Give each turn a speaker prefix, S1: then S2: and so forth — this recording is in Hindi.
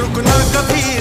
S1: रुकना कभी